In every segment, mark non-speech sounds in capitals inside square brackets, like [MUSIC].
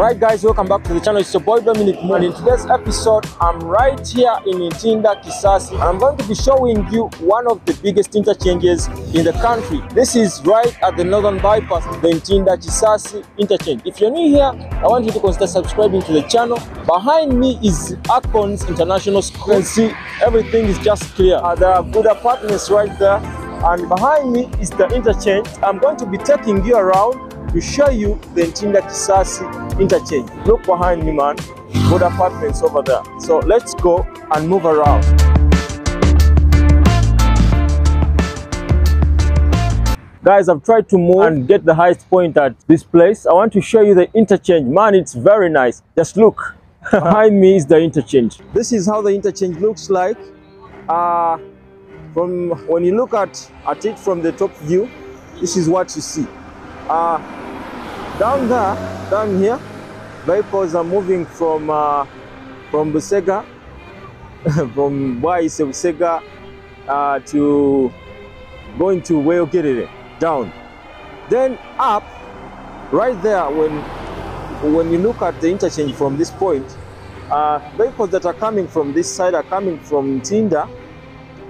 Alright guys, welcome back to the channel. It's your boy Dominic. And in today's episode, I'm right here in Ntinda Kisaasi. I'm going to be showing you one of the biggest interchanges in the country. This is right at the northern bypass, the Ntinda Kisaasi interchange. If you're new here, I want you to consider subscribing to the channel. Behind me is Acorns International School. You can see everything is just clear. Uh, there are good apartments right there. And behind me is the interchange. I'm going to be taking you around to show you the Ntinda Kisaasi interchange. Look behind me, man. Good apartments over there. So let's go and move around. Guys, I've tried to move and get the highest point at this place. I want to show you the interchange. Man, it's very nice. Just look. [LAUGHS] behind me is the interchange. This is how the interchange looks like. Uh, from when you look at, at it from the top view, this is what you see. Uh, down there, down here, vehicles are moving from uh, from Busega, [LAUGHS] from Bwaise Busega uh, to going to Bweyogerere, down. Then up, right there, when when you look at the interchange from this point, uh, vehicles that are coming from this side are coming from Tinda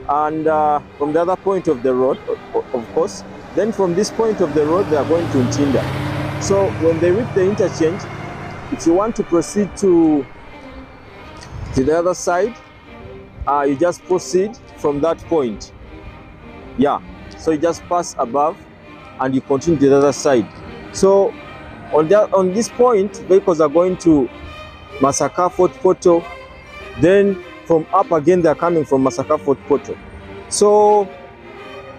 and uh, from the other point of the road, of course. Then from this point of the road, they are going to Ntinda. So when they reach the interchange, if you want to proceed to, to the other side, uh, you just proceed from that point. Yeah, so you just pass above and you continue to the other side. So on, the, on this point, vehicles are going to Masaka Fort Portal. Then from up again, they're coming from Masaka Fort Portal. So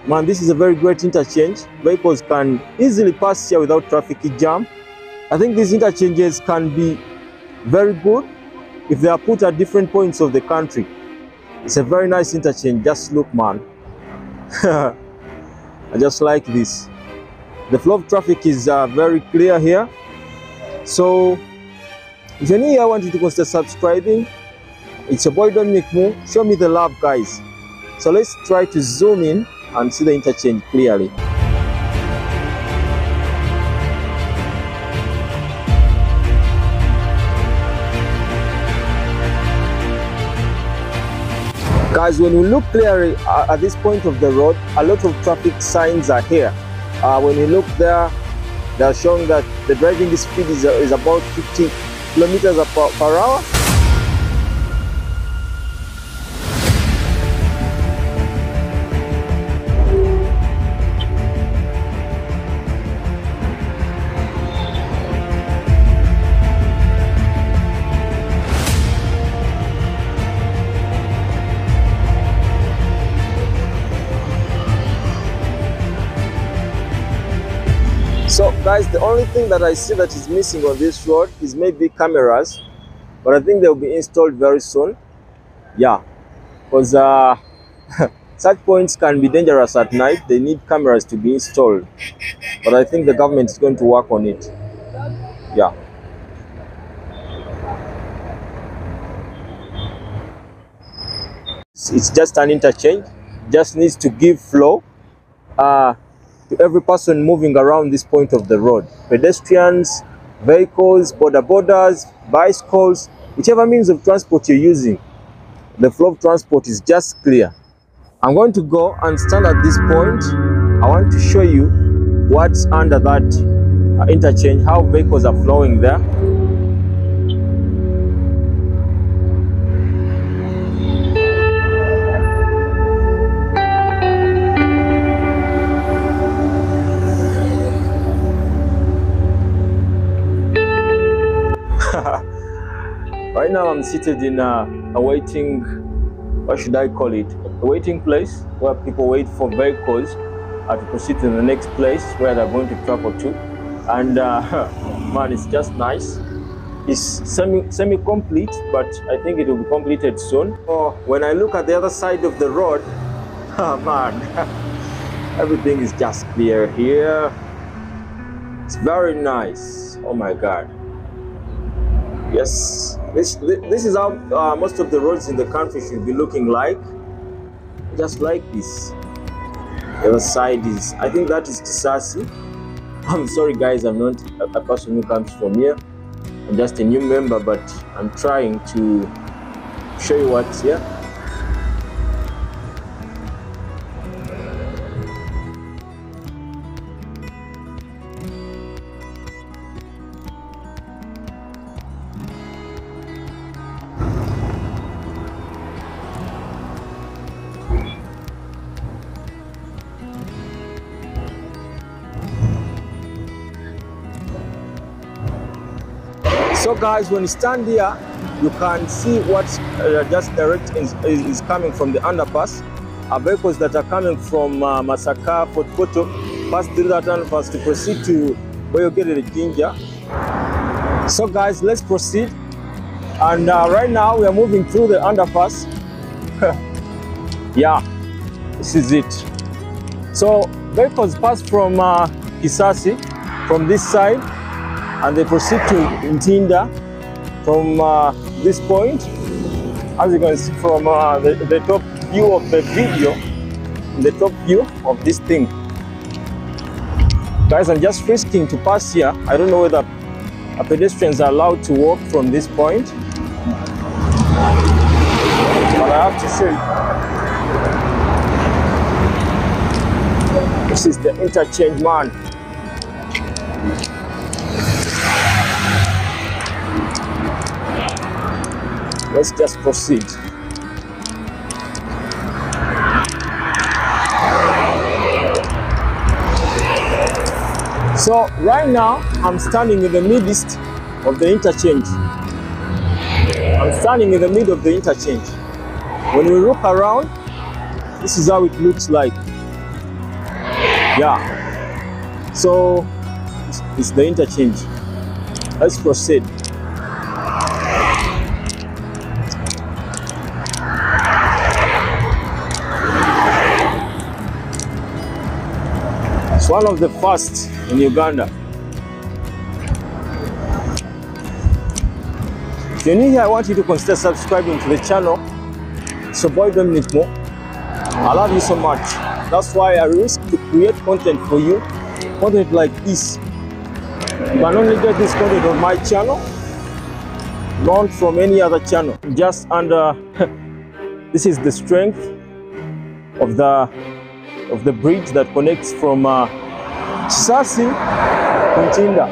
Man, this is a very great interchange. Vehicles can easily pass here without traffic jam. I think these interchanges can be very good if they are put at different points of the country. It's a very nice interchange. Just look, man. [LAUGHS] I just like this. The flow of traffic is uh, very clear here. So, if you're new here, I want you to consider subscribing. It's your boy Dominic Mu. Show me the love, guys. So let's try to zoom in and see the interchange clearly. Guys, when we look clearly at this point of the road, a lot of traffic signs are here. Uh, when you look there, they're showing that the driving speed is, is about 50 kilometers per hour. So guys, the only thing that I see that is missing on this road is maybe cameras, but I think they'll be installed very soon. Yeah, because uh, [LAUGHS] such points can be dangerous at night. They need cameras to be installed, but I think the government is going to work on it. Yeah. It's just an interchange, just needs to give flow. Uh, to every person moving around this point of the road. Pedestrians, vehicles, border borders, bicycles, whichever means of transport you're using, the flow of transport is just clear. I'm going to go and stand at this point. I want to show you what's under that uh, interchange, how vehicles are flowing there. Right now I'm seated in a, a, waiting, what should I call it? A waiting place where people wait for vehicles uh, to proceed to the next place where they're going to travel to. And uh, [LAUGHS] man, it's just nice. It's semi, semi-complete, but I think it will be completed soon. Oh, when I look at the other side of the road, [LAUGHS] oh man, [LAUGHS] everything is just clear here. It's very nice. Oh my God. Yes, this this is how uh, most of the roads in the country should be looking like. Just like this. The other side is, I think that is Kisaasi. [LAUGHS] I'm sorry guys, I'm not a, a person who comes from here. I'm just a new member, but I'm trying to show you what's here. So guys, when you stand here, you can see what uh, just direct is, is, coming from the underpass. Vehicles that are coming from uh, Masaka, Fort Portal, pass through that underpass to proceed to where you get the Jinja. So guys, let's proceed. And uh, right now we are moving through the underpass. [LAUGHS] yeah, this is it. So vehicles pass from uh, Kisaasi from this side and they proceed to Ntinda from uh, this point. As you can see from uh, the, the top view of the video, the top view of this thing. Guys, I'm just risking to pass here. I don't know whether pedestrians are allowed to walk from this point. But I have to say. This is the interchange man. Let's just proceed. So right now, I'm standing in the midst of the interchange. I'm standing in the middle of the interchange. When we look around, this is how it looks like. Yeah. So it's, the interchange. Let's proceed. One of the first in Uganda. If you're new here, I want you to consider subscribing to the channel. So boy Dominic Mu. I love you so much. That's why I risk to create content for you. Content like this. You can only get this content on my channel, not from any other channel. Just under [LAUGHS] this is the strength of the of the bridge that connects from uh, Sasi to Ntinda.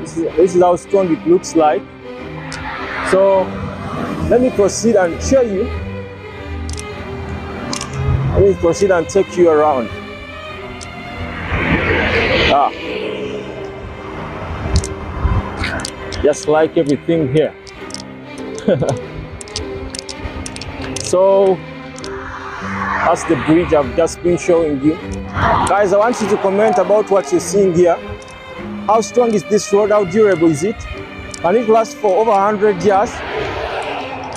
This is, this is how strong it looks like. So let me proceed and show you. Let me proceed and take you around. Ah. Just like everything here. [LAUGHS] so that's the bridge I've just been showing you. Guys, I want you to comment about what you're seeing here. How strong is this road? How durable is it? Can it last for over 100 years?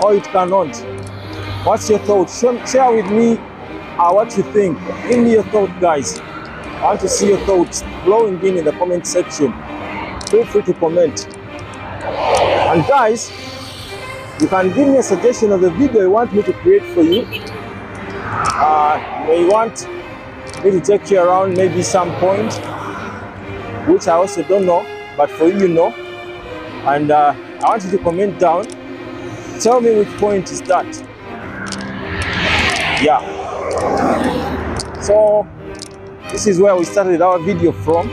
Or it cannot? What's your thought? Share with me uh, what you think. Give me your thought, guys. I want to see your thoughts blowing in in the comment section. Feel free to comment. And guys, you can give me a suggestion of the video you want me to create for you. Uh, you may want to take you around maybe some point, which I also don't know, but for you, you know. And uh, I want you to comment down. Tell me which point is that. Yeah. So this is where we started our video from.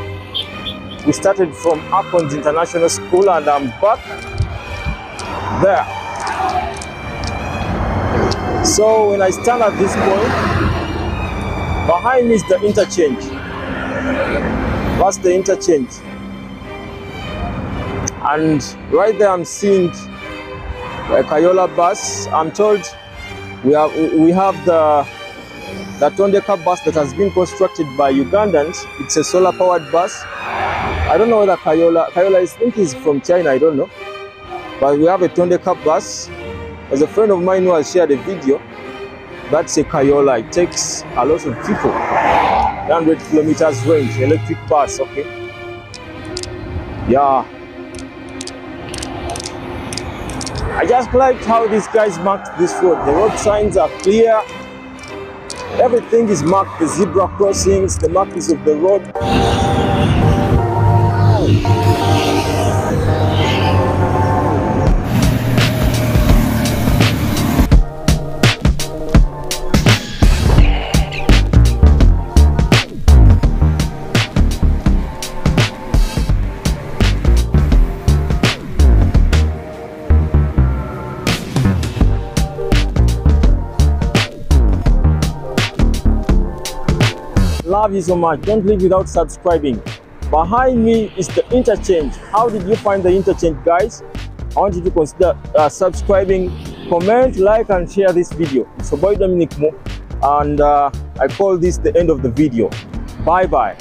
We started from Acorns International School and I'm back there. So when I stand at this point, behind is the interchange. That's the interchange. And right there I'm seeing a Kayoola bus. I'm told we have we have the the Tondeka bus that has been constructed by Ugandans. It's a solar powered bus. I don't know whether Kayoola Kayoola I think is from China, I don't know. But we have a Tondeka bus. There's a friend of mine who has shared a video. That's a Kayoola. It takes a lot of people. 100 kilometers range, electric bus, okay? Yeah. I just liked how these guys marked this road. The road signs are clear. Everything is marked, the zebra crossings, the markings of the road. Love you so much. Don't leave without subscribing. Behind me is the interchange. How did you find the interchange, guys? I want you to consider uh, subscribing, comment, like, and share this video. So, boy Dominic Mu, and uh, I call this the end of the video. Bye bye.